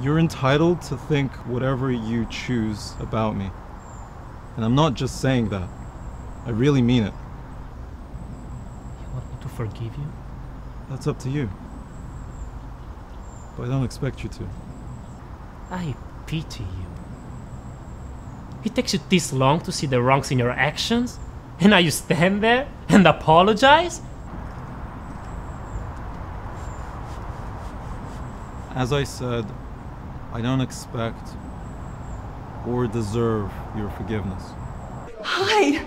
You're entitled to think whatever you choose about me. And I'm not just saying that. I really mean it. You want me to forgive you? That's up to you. But I don't expect you to. I pity you. It takes you this long to see the wrongs in your actions? And now you stand there and apologize? As I said, I don't expect or deserve your forgiveness. Hi!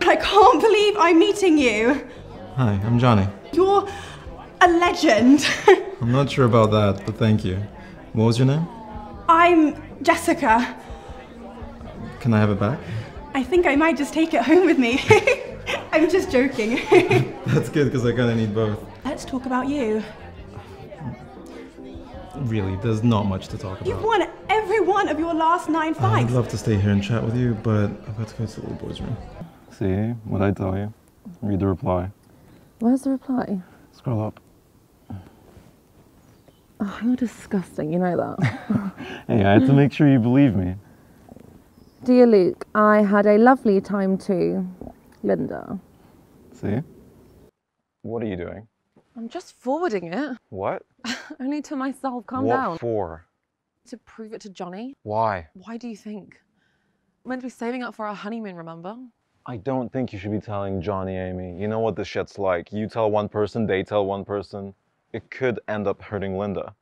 I can't believe I'm meeting you. Hi, I'm Johnny. You're a legend. I'm not sure about that, but thank you. What was your name? I'm Jessica. Can I have it back? I think I might just take it home with me. I'm just joking. That's good because I kind of need both. Let's talk about you. Really, there's not much to talk about. You've won every one of your last nine fights. I'd love to stay here and chat with you, but I've got to go to the little boy's room. See, what I tell you? Read the reply. Where's the reply? Scroll up. Oh, you're disgusting, you know that. Hey, I had to make sure you believe me. Dear Luke, I had a lovely time too. Linda. See? What are you doing? I'm just forwarding it. What? Only to myself. Calm what down. for? To prove it to Johnny. Why? Why do you think? We're meant to be saving up for our honeymoon, remember? I don't think you should be telling Johnny, Amy. You know what this shit's like. You tell one person, they tell one person. It could end up hurting Linda.